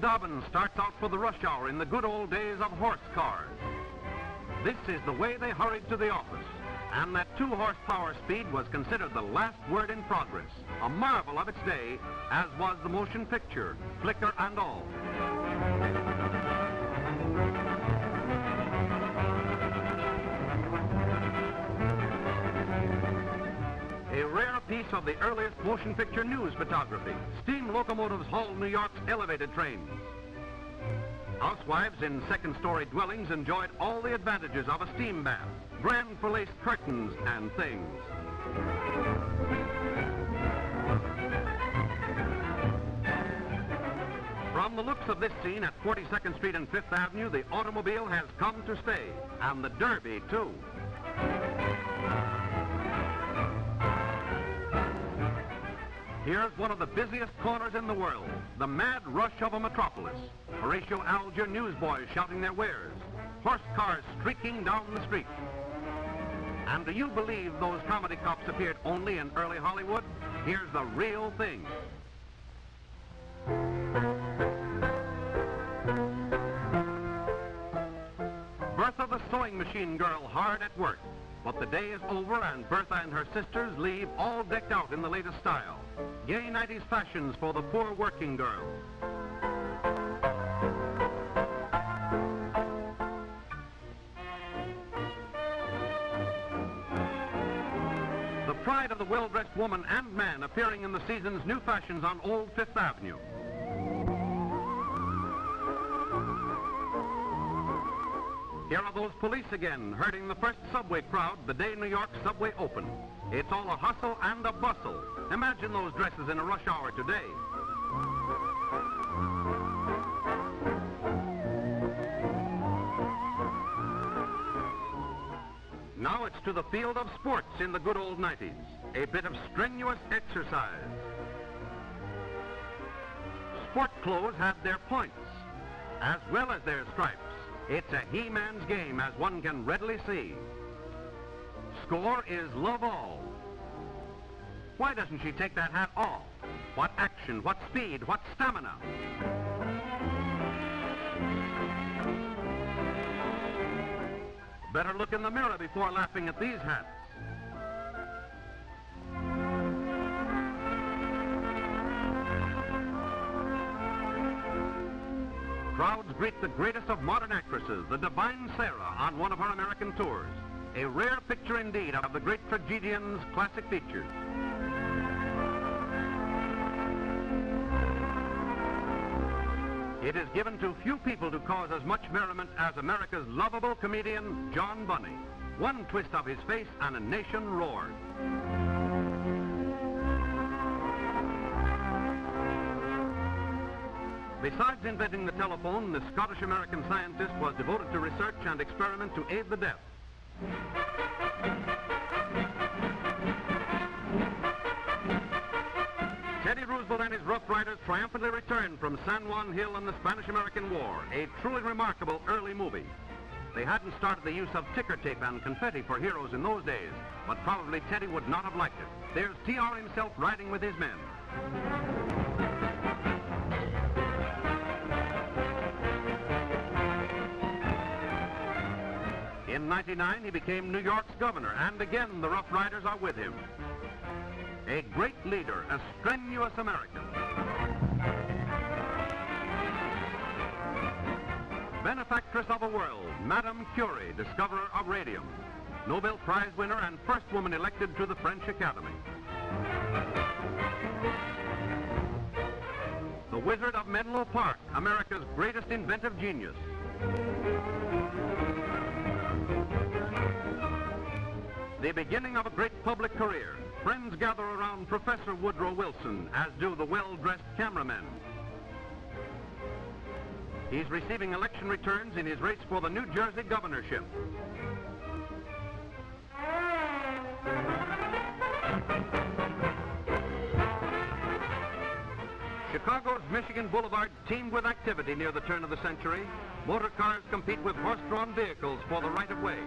Dobbins starts out for the rush hour in the good old days of horse cars. This is the way they hurried to the office. And that two horsepower speed was considered the last word in progress, a marvel of its day, as was the motion picture, flicker and all. Piece of the earliest motion picture news photography. Steam locomotives haul New York's elevated trains. Housewives in second-story dwellings enjoyed all the advantages of a steam bath, grand for lace curtains and things. From the looks of this scene at 42nd Street and 5th Avenue, the automobile has come to stay, and the Derby, too. Here's one of the busiest corners in the world, the mad rush of a metropolis. Horatio Alger newsboys shouting their wares, horse cars streaking down the street. And do you believe those comedy cops appeared only in early Hollywood? Here's the real thing. Bertha the sewing machine girl hard at work. But the day is over and Bertha and her sisters leave all decked out in the latest style. Gay 90s fashions for the poor working girl. The pride of the well-dressed woman and man appearing in the season's new fashions on Old Fifth Avenue. Here are those police again, herding the first subway crowd the day New York subway opened. It's all a hustle and a bustle. Imagine those dresses in a rush hour today. Now it's to the field of sports in the good old 90s. A bit of strenuous exercise. Sport clothes have their points, as well as their stripes. It's a he-man's game, as one can readily see. Score is love all. Why doesn't she take that hat off? What action, what speed, what stamina? Better look in the mirror before laughing at these hats. Crowds greet the greatest of modern actresses, the divine Sarah, on one of her American tours. A rare picture indeed of the great tragedian's classic features. It is given to few people to cause as much merriment as America's lovable comedian, John Bunny. One twist of his face and a nation roared. Besides inventing the telephone, the Scottish-American scientist was devoted to research and experiment to aid the deaf. Teddy Roosevelt and his Rough Riders triumphantly returned from San Juan Hill in the Spanish-American War, a truly remarkable early movie. They hadn't started the use of ticker tape and confetti for heroes in those days, but probably Teddy would not have liked it. There's T.R. himself riding with his men. In 99, he became New York's governor, and again the Rough Riders are with him. A great leader, a strenuous American. Benefactress of a world, Madame Curie, discoverer of radium. Nobel Prize winner and first woman elected to the French Academy. The Wizard of Menlo Park, America's greatest inventive genius. The beginning of a great public career. Friends gather around Professor Woodrow Wilson, as do the well-dressed cameramen. He's receiving election returns in his race for the New Jersey governorship. Chicago's Michigan Boulevard teemed with activity near the turn of the century. Motor cars compete with horse-drawn vehicles for the right-of-way.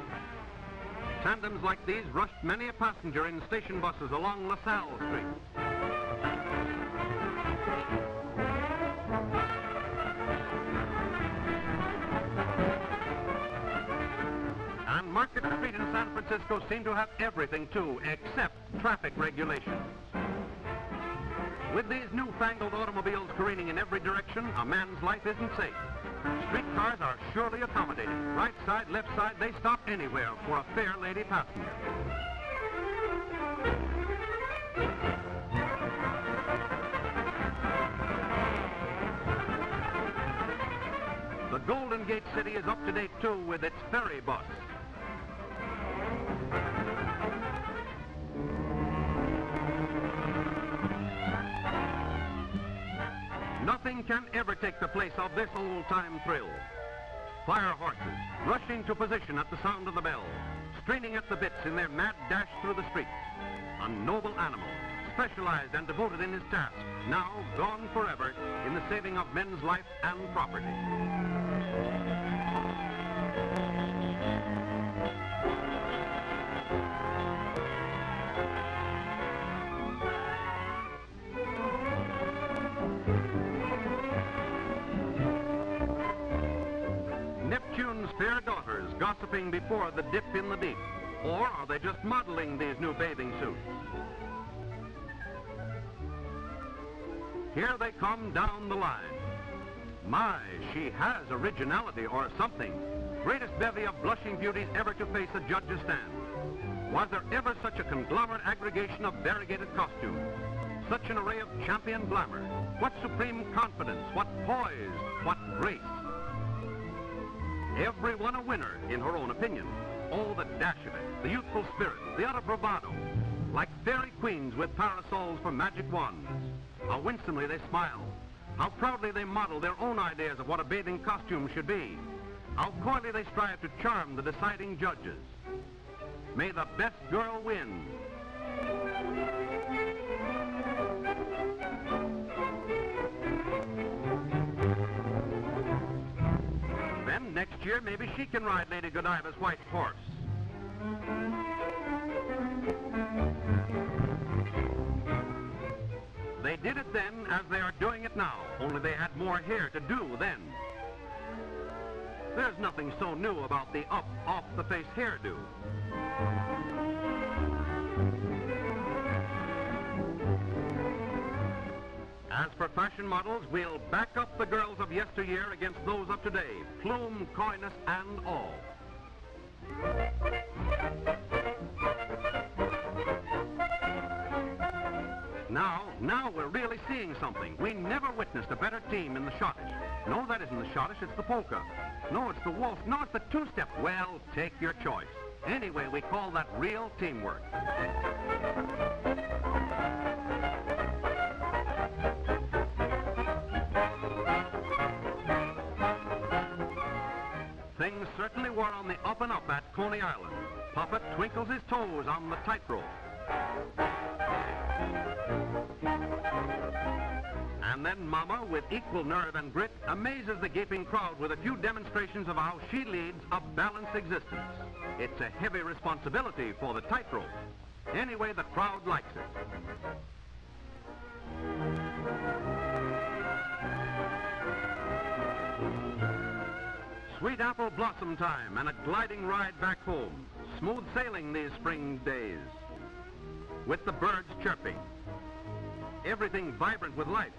Tandems like these rushed many a passenger in station buses along LaSalle Street. And Market Street in San Francisco seemed to have everything too, except traffic regulations. With these newfangled automobiles careening in every direction, a man's life isn't safe. Streetcars are surely accommodating. Right side, left side, they stop anywhere for a fair lady passenger. The Golden Gate City is up to date, too, with its ferry bus. Nothing can ever take the place of this old-time thrill. Fire horses rushing to position at the sound of the bell, straining at the bits in their mad dash through the streets. A noble animal, specialized and devoted in his task, now gone forever in the saving of men's life and property. Fair daughters gossiping before the dip in the deep? Or are they just modeling these new bathing suits? Here they come down the line. My, she has originality or something. Greatest bevy of blushing beauties ever to face a judge's stand. Was there ever such a conglomerate aggregation of variegated costumes? Such an array of champion glamour? What supreme confidence, what poise, what grace? Everyone a winner in her own opinion. All the dash of it, the youthful spirit, the utter bravado. Like fairy queens with parasols for magic wands. How winsomely they smile. How proudly they model their own ideas of what a bathing costume should be. How coyly they strive to charm the deciding judges. May the best girl win. Maybe she can ride Lady Godiva's white horse. They did it then as they are doing it now, only they had more hair to do then. There's nothing so new about the up, off-the-face hairdo. As for fashion models, we'll back up the girls of yesteryear against those of today, plume, coyness, and all. Now, now we're really seeing something. We never witnessed a better team in the schottische. No, that isn't the schottische, it's the polka. No, it's the waltz. No, it's the two-step. Well, take your choice. Anyway, we call that real teamwork. Certainly were on the up and up at Coney Island. Puppet twinkles his toes on the tightrope. And then Mama, with equal nerve and grit, amazes the gaping crowd with a few demonstrations of how she leads a balanced existence. It's a heavy responsibility for the tightrope. Anyway, the crowd likes it. Apple blossom time and a gliding ride back home. Smooth sailing these spring days. With the birds chirping. Everything vibrant with life.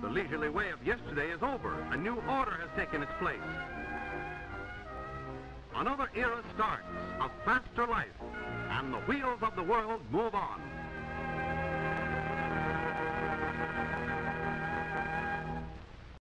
The leisurely way of yesterday is over. A new order has taken its place. Another era starts, a faster life, and the wheels of the world move on.